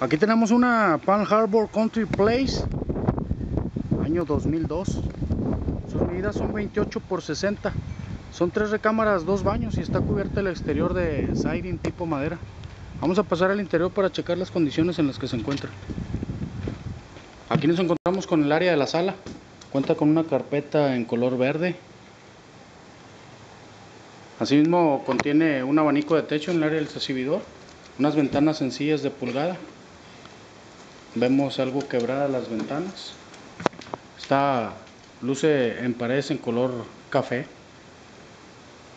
Aquí tenemos una Palm Harbor Country Place, año 2002. Sus medidas son 28 por 60. Son tres recámaras, dos baños y está cubierta el exterior de siding tipo madera. Vamos a pasar al interior para checar las condiciones en las que se encuentra. Aquí nos encontramos con el área de la sala. Cuenta con una carpeta en color verde. Asimismo contiene un abanico de techo en el área del recibidor. Unas ventanas sencillas de pulgada vemos algo quebrada las ventanas. Está luce en paredes en color café.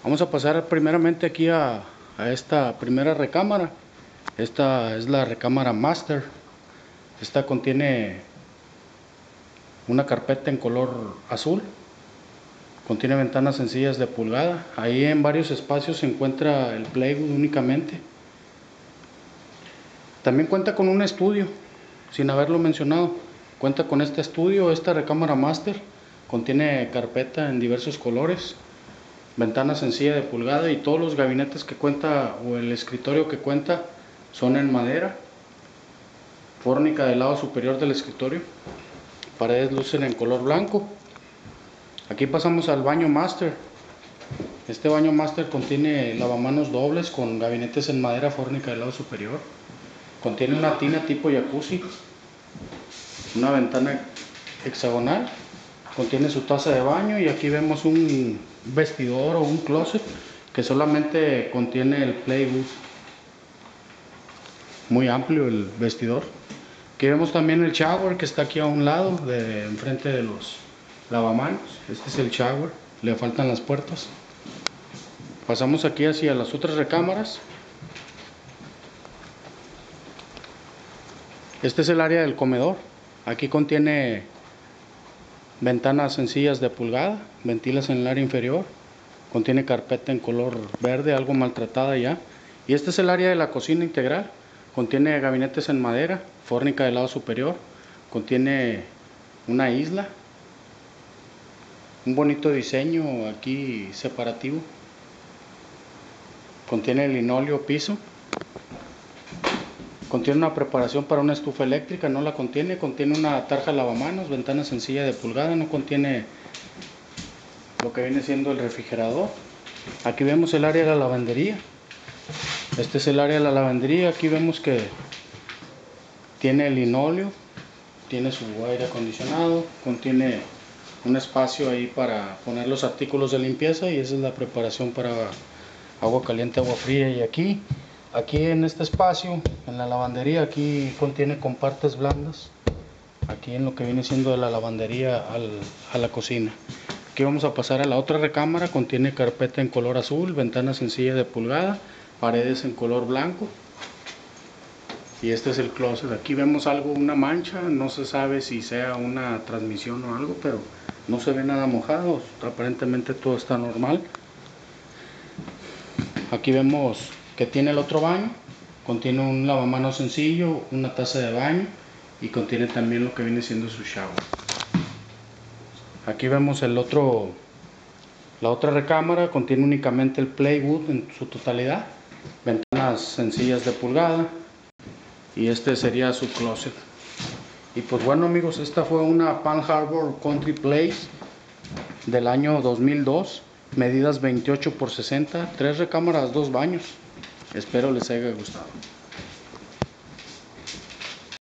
Vamos a pasar primeramente aquí a, a esta primera recámara. Esta es la recámara master. Esta contiene una carpeta en color azul. Contiene ventanas sencillas de pulgada. Ahí en varios espacios se encuentra el playwood únicamente. También cuenta con un estudio sin haberlo mencionado. Cuenta con este estudio, esta recámara master, contiene carpeta en diversos colores, ventana sencilla de pulgada y todos los gabinetes que cuenta o el escritorio que cuenta son en madera, fórnica del lado superior del escritorio, paredes lucen en color blanco. Aquí pasamos al baño master. Este baño master contiene lavamanos dobles con gabinetes en madera fórnica del lado superior. Contiene una tina tipo jacuzzi, una ventana hexagonal, contiene su taza de baño y aquí vemos un vestidor o un closet que solamente contiene el playwood. Muy amplio el vestidor. Aquí vemos también el shower que está aquí a un lado, de enfrente de los lavamanos. Este es el shower, le faltan las puertas. Pasamos aquí hacia las otras recámaras. Este es el área del comedor. Aquí contiene ventanas sencillas de pulgada, ventilas en el área inferior. Contiene carpeta en color verde, algo maltratada ya. Y este es el área de la cocina integral. Contiene gabinetes en madera, fórnica del lado superior. Contiene una isla. Un bonito diseño aquí separativo. Contiene linóleo piso. Contiene una preparación para una estufa eléctrica, no la contiene. Contiene una tarja lavamanos, ventana sencilla de pulgada, no contiene lo que viene siendo el refrigerador. Aquí vemos el área de la lavandería. Este es el área de la lavandería. Aquí vemos que tiene el linóleo, tiene su aire acondicionado, contiene un espacio ahí para poner los artículos de limpieza y esa es la preparación para agua caliente, agua fría. Y aquí Aquí en este espacio, en la lavandería, aquí contiene compartes blandas. Aquí en lo que viene siendo de la lavandería a la cocina. Aquí vamos a pasar a la otra recámara. Contiene carpeta en color azul, ventana sencilla de pulgada, paredes en color blanco. Y este es el closet. Aquí vemos algo, una mancha. No se sabe si sea una transmisión o algo, pero no se ve nada mojado. Aparentemente todo está normal. Aquí vemos que tiene el otro baño. Contiene un lavamanos sencillo, una taza de baño y contiene también lo que viene siendo su shower. Aquí vemos el otro, la otra recámara, contiene únicamente el playwood en su totalidad, ventanas sencillas de pulgada y este sería su closet. Y pues bueno amigos, esta fue una Palm Harbor Country Place del año 2002, medidas 28 por 60, tres recámaras, dos baños. Espero les haya gustado.